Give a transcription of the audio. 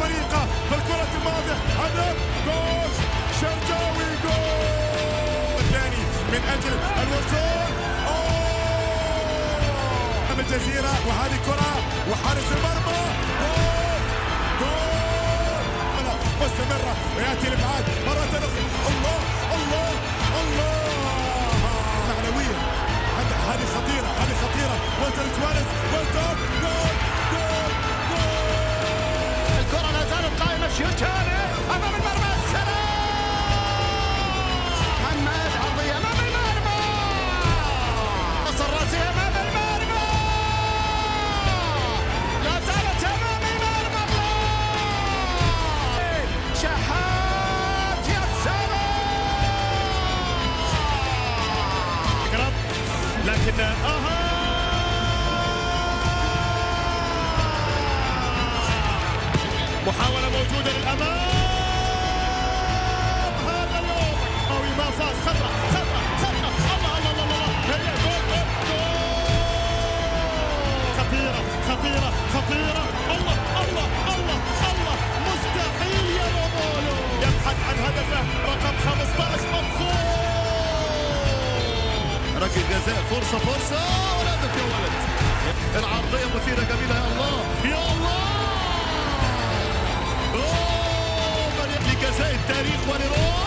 فريقه في الكرة الماضية. هدف جول شرجاوي جول. الثاني من أجل الوصول. أوه! أمام الجزيرة وهذه كرة وحارس المرمى. جول! جول! مستمرة. ويأتي الإبعاد. لكن أها! محاولة موجودة للأمام. ركل جزاء فرصة فرصة. وردت يا ولد. العرضية مثيرة جميلة. يا الله يا الله. أوه لجزاء التاريخ ولروح